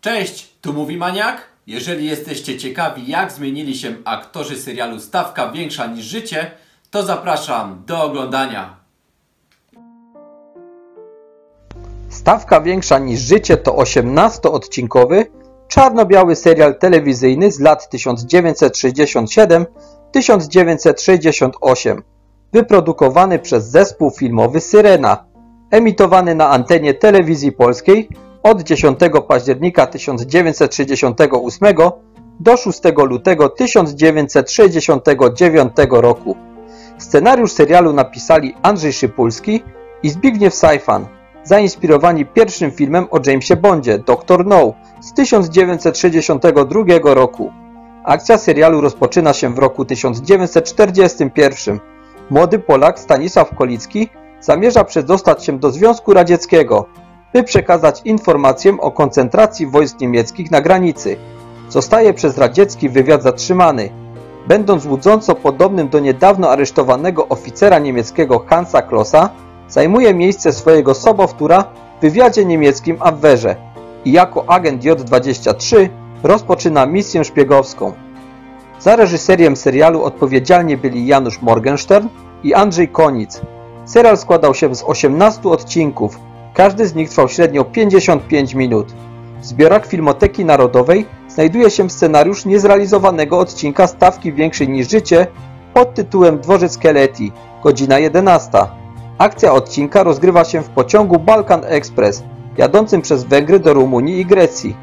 Cześć, tu mówi Maniak. Jeżeli jesteście ciekawi, jak zmienili się aktorzy serialu Stawka Większa niż Życie, to zapraszam do oglądania. Stawka większa niż życie to 18-odcinkowy, czarno-biały serial telewizyjny z lat 1967-1968, wyprodukowany przez zespół filmowy Syrena, emitowany na antenie telewizji polskiej od 10 października 1968 do 6 lutego 1969 roku. Scenariusz serialu napisali Andrzej Szypulski i Zbigniew Sajfan, zainspirowani pierwszym filmem o Jamesie Bondzie, Dr. No, z 1962 roku. Akcja serialu rozpoczyna się w roku 1941. Młody Polak Stanisław Kolicki zamierza przedostać się do Związku Radzieckiego, by przekazać informację o koncentracji wojsk niemieckich na granicy. Zostaje przez radziecki wywiad zatrzymany. Będąc łudząco podobnym do niedawno aresztowanego oficera niemieckiego Hansa Klossa, zajmuje miejsce swojego sobowtóra w wywiadzie niemieckim Abwehrze i jako agent J-23 rozpoczyna misję szpiegowską. Za reżyserię serialu odpowiedzialni byli Janusz Morgenstern i Andrzej Konic. Serial składał się z 18 odcinków, każdy z nich trwał średnio 55 minut. W zbiorach Filmoteki Narodowej znajduje się scenariusz niezrealizowanego odcinka Stawki Większej niż Życie pod tytułem Dworzec Keleti, godzina 11. Akcja odcinka rozgrywa się w pociągu Balkan Express, jadącym przez Węgry do Rumunii i Grecji.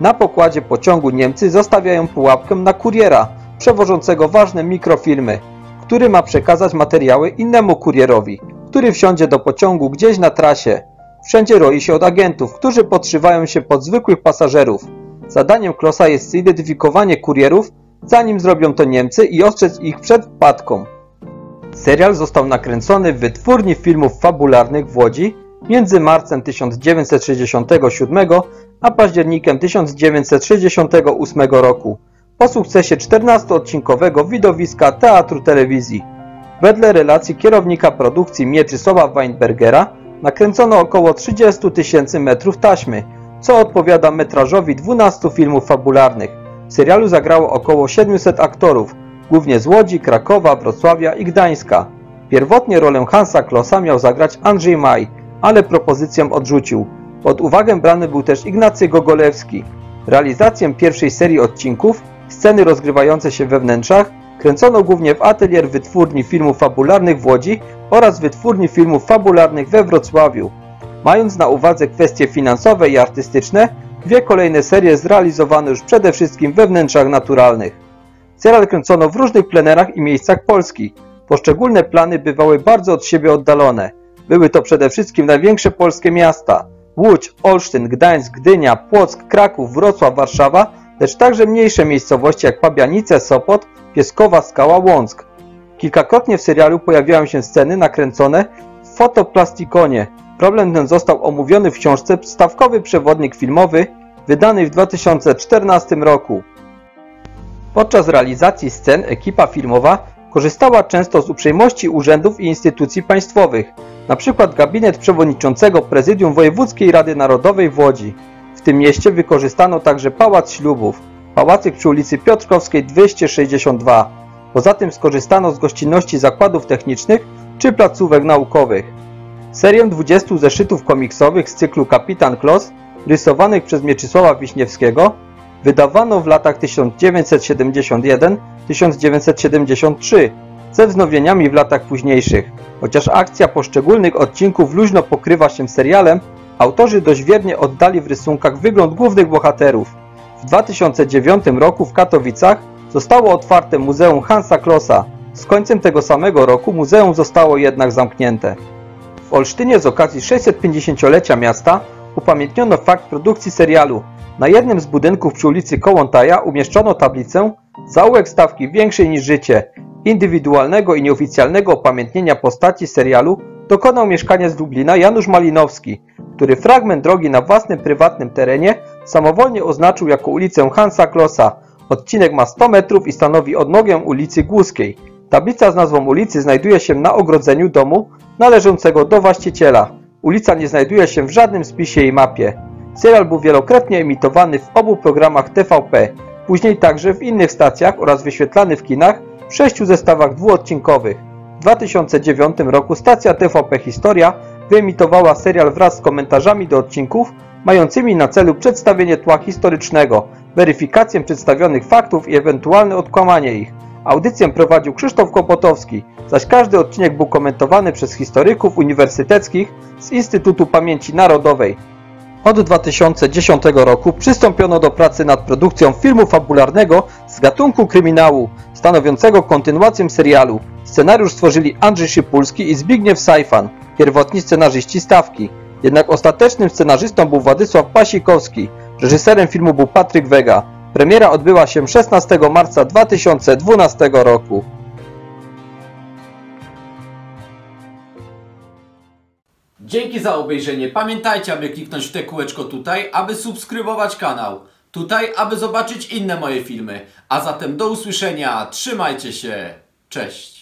Na pokładzie pociągu Niemcy zostawiają pułapkę na kuriera, przewożącego ważne mikrofilmy, który ma przekazać materiały innemu kurierowi, który wsiądzie do pociągu gdzieś na trasie. Wszędzie roi się od agentów, którzy podszywają się pod zwykłych pasażerów. Zadaniem Klossa jest zidentyfikowanie kurierów, zanim zrobią to Niemcy i ostrzec ich przed wpadką. Serial został nakręcony w wytwórni filmów fabularnych w Łodzi między marcem 1967 a październikiem 1968 roku po sukcesie 14-odcinkowego widowiska Teatru Telewizji. Wedle relacji kierownika produkcji Mieczysława Weinbergera nakręcono około 30 tysięcy metrów taśmy, co odpowiada metrażowi 12 filmów fabularnych. W serialu zagrało około 700 aktorów, głównie z Łodzi, Krakowa, Wrocławia i Gdańska. Pierwotnie rolę Hansa Klossa miał zagrać Andrzej Maj, ale propozycję odrzucił. Pod uwagę brany był też Ignacy Gogolewski. Realizację pierwszej serii odcinków, sceny rozgrywające się we wnętrzach, kręcono głównie w atelier wytwórni filmów fabularnych w Łodzi oraz wytwórni filmów fabularnych we Wrocławiu. Mając na uwadze kwestie finansowe i artystyczne, dwie kolejne serie zrealizowano już przede wszystkim we wnętrzach naturalnych. Serial kręcono w różnych plenerach i miejscach Polski. Poszczególne plany bywały bardzo od siebie oddalone. Były to przede wszystkim największe polskie miasta Łódź, Olsztyn, Gdańsk, Gdynia, Płock, Kraków, Wrocław, Warszawa, lecz także mniejsze miejscowości jak Pabianice, Sopot, Pieskowa, Skała, Łąck. Kilkakrotnie w serialu pojawiają się sceny nakręcone w fotoplastikone. Problem ten został omówiony w książce Stawkowy przewodnik filmowy wydanej w 2014 roku. Podczas realizacji scen ekipa filmowa korzystała często z uprzejmości urzędów i instytucji państwowych, np. gabinet przewodniczącego Prezydium Wojewódzkiej Rady Narodowej w Łodzi. W tym mieście wykorzystano także Pałac Ślubów, pałacyk przy ulicy Piotrkowskiej 262. Poza tym skorzystano z gościnności zakładów technicznych czy placówek naukowych. Serię 20 zeszytów komiksowych z cyklu Kapitan Kloss, rysowanych przez Mieczysława Wiśniewskiego, wydawano w latach 1971-1973 ze wznowieniami w latach późniejszych. Chociaż akcja poszczególnych odcinków luźno pokrywa się serialem, autorzy dość wiernie oddali w rysunkach wygląd głównych bohaterów. W 2009 roku w Katowicach zostało otwarte Muzeum Hansa Klossa. Z końcem tego samego roku muzeum zostało jednak zamknięte. W Olsztynie z okazji 650-lecia miasta upamiętniono fakt produkcji serialu. Na jednym z budynków przy ulicy Kołątaja umieszczono tablicę Zaułek stawki większej niż życie. Indywidualnego i nieoficjalnego upamiętnienia postaci serialu dokonał mieszkaniec Lublina Janusz Malinowski, który fragment drogi na własnym prywatnym terenie samowolnie oznaczył jako ulicę Hansa Klossa. Odcinek ma 100 metrów i stanowi odnogę ulicy Głuskiej. Tablica z nazwą ulicy znajduje się na ogrodzeniu domu należącego do właściciela. Ulica nie znajduje się w żadnym spisie i mapie. Serial był wielokrotnie emitowany w obu programach TVP, później także w innych stacjach oraz wyświetlany w kinach w sześciu zestawach dwuodcinkowych. W 2009 roku stacja TVP Historia wyemitowała serial wraz z komentarzami do odcinków, mającymi na celu przedstawienie tła historycznego, weryfikację przedstawionych faktów i ewentualne odkłamanie ich. Audycję prowadził Krzysztof Kopotowski, zaś każdy odcinek był komentowany przez historyków uniwersyteckich z Instytutu Pamięci Narodowej. Od 2010 roku przystąpiono do pracy nad produkcją filmu fabularnego z gatunku kryminału, stanowiącego kontynuację serialu. Scenariusz stworzyli Andrzej Szypulski i Zbigniew Sajfan, pierwotni scenarzyści stawki. Jednak ostatecznym scenarzystą był Władysław Pasikowski, reżyserem filmu był Patryk Wega. Premiera odbyła się 16 marca 2012 roku. Dzięki za obejrzenie. Pamiętajcie, aby kliknąć w te kółeczko tutaj, aby subskrybować kanał. Tutaj, aby zobaczyć inne moje filmy. A zatem do usłyszenia. Trzymajcie się. Cześć.